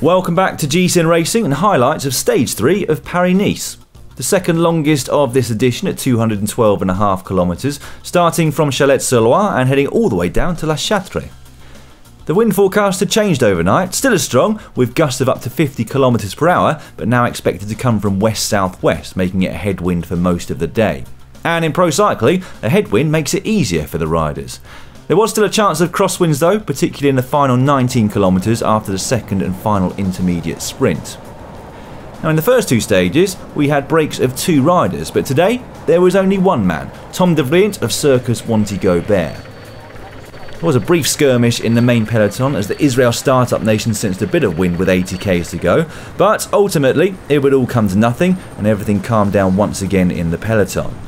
Welcome back to GCN Racing and highlights of Stage 3 of Paris-Nice. The second longest of this edition at 212.5 kilometres, starting from Chalette-sur-Loing and heading all the way down to La Châtre. The wind forecast had changed overnight, still as strong, with gusts of up to 50 kilometres per hour, but now expected to come from west-southwest, making it a headwind for most of the day. And in pro cycling, a headwind makes it easier for the riders. There was still a chance of crosswinds though, particularly in the final 19 kilometres after the second and final intermediate sprint. Now in the first two stages, we had breaks of two riders, but today there was only one man, Tom Devriendt of Circus Wanty Gobert. There was a brief skirmish in the main peloton as the Israel startup nation sensed a bit of wind with 80 k's to go, but ultimately it would all come to nothing and everything calmed down once again in the peloton.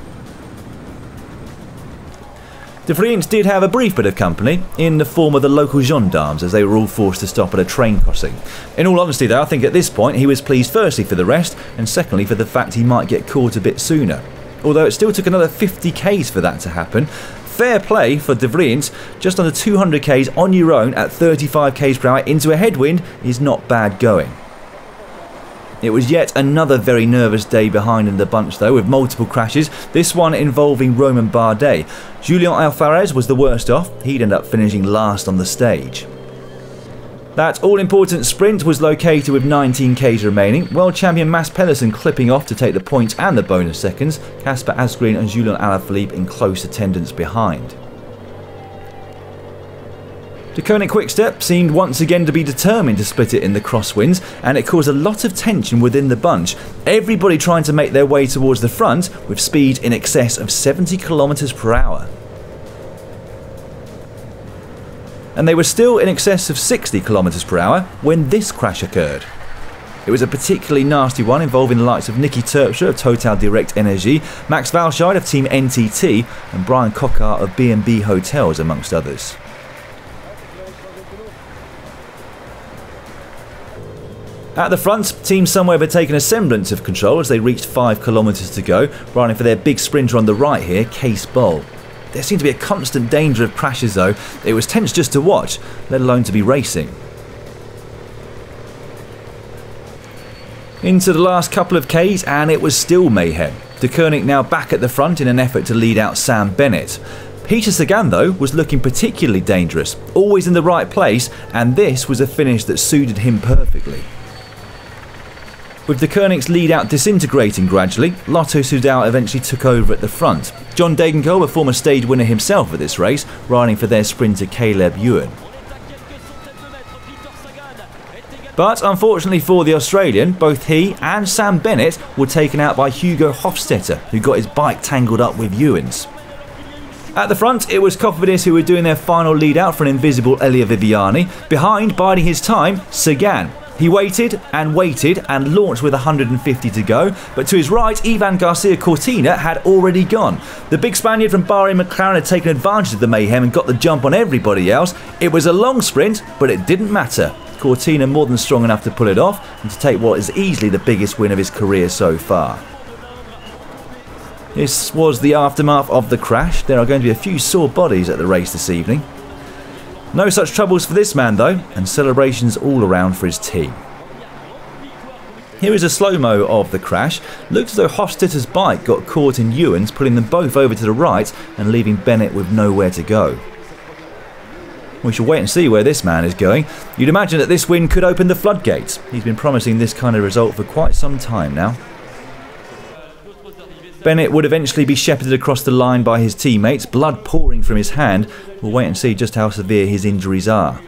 Devriendt did have a brief bit of company in the form of the local gendarmes as they were all forced to stop at a train crossing. In all honesty though, I think at this point he was pleased firstly for the rest and secondly for the fact he might get caught a bit sooner. Although it still took another 50 k's for that to happen, fair play for Devriendt, just under 200 k's on your own at 35 k's per hour into a headwind is not bad going. It was yet another very nervous day behind in the bunch though, with multiple crashes, this one involving Romain Bardet. Julian Alvarez was the worst off, he'd end up finishing last on the stage. That all-important sprint was located with 19 k's remaining, world champion Mads Pedersen clipping off to take the points and the bonus seconds, Kasper Asgreen and Julian Alaphilippe in close attendance behind. Deceuninck Quickstep seemed once again to be determined to split it in the crosswinds, and it caused a lot of tension within the bunch. Everybody trying to make their way towards the front with speed in excess of 70 kilometers per hour. And they were still in excess of 60 kilometers per hour when this crash occurred. It was a particularly nasty one involving the likes of Niki Terpstra of Total Direct Energy, Max Walscheid of Team NTT, and Bryan Coquard of B&B Hotels, amongst others. At the front, Team Sunweb had taken a semblance of control as they reached 5 kilometres to go, riding for their big sprinter on the right here, Cees Bol. There seemed to be a constant danger of crashes though, it was tense just to watch, let alone to be racing. Into the last couple of Ks and it was still mayhem. Deceuninck now back at the front in an effort to lead out Sam Bennett. Peter Sagan, though, was looking particularly dangerous, always in the right place, and this was a finish that suited him perfectly. With Deceuninck's lead out disintegrating gradually, Lotto Soudal eventually took over at the front. John Degenkolb, a former stage winner himself at this race, riding for their sprinter Caleb Ewan. But unfortunately for the Australian, both he and Sam Bennett were taken out by Hugo Hofstetter, who got his bike tangled up with Ewan's. At the front, it was Cofidis who were doing their final lead out for an invisible Elia Viviani. Behind, biding his time, Sagan, he waited and waited and launched with 150 to go, but to his right, Ivan Garcia Cortina had already gone. The big Spaniard from Bahrain McLaren had taken advantage of the mayhem and got the jump on everybody else. It was a long sprint, but it didn't matter. Cortina more than strong enough to pull it off and to take what is easily the biggest win of his career so far. This was the aftermath of the crash. There are going to be a few sore bodies at the race this evening. No such troubles for this man though, and celebrations all around for his team. Here is a slow-mo of the crash. Looked as though Hofstetter's bike got caught in Ewan's, pulling them both over to the right and leaving Bennett with nowhere to go. We shall wait and see where this man is going. You'd imagine that this win could open the floodgates. He's been promising this kind of result for quite some time now. Bennett would eventually be shepherded across the line by his teammates, blood pouring from his hand. We'll wait and see just how severe his injuries are.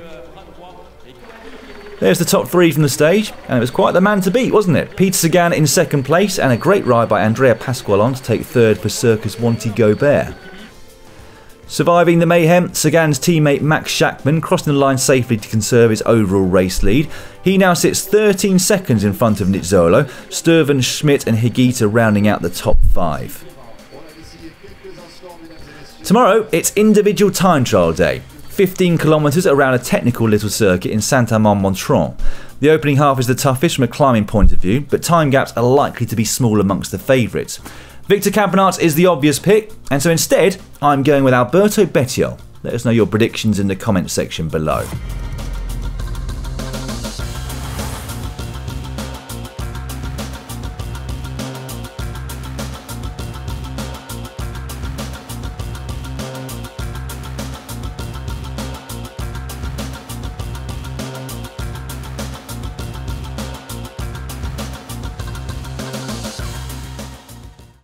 There's the top three from the stage, and it was quite the man to beat, wasn't it? Peter Sagan in second place, and a great ride by Andrea Pasqualon to take third for Circus Wanty Gobert. Surviving the mayhem, Sagan's teammate Max Schachmann crossing the line safely to conserve his overall race lead. He now sits 13 seconds in front of Nizzolo, Stuyven, Schmidt and Higuita rounding out the top five. Tomorrow, it's individual time trial day. 15 kilometres around a technical little circuit in Saint-Amand-Montrond. The opening half is the toughest from a climbing point of view, but time gaps are likely to be small amongst the favourites. Victor Campenaerts is the obvious pick, and so instead, I'm going with Alberto Bettiol. Let us know your predictions in the comments section below.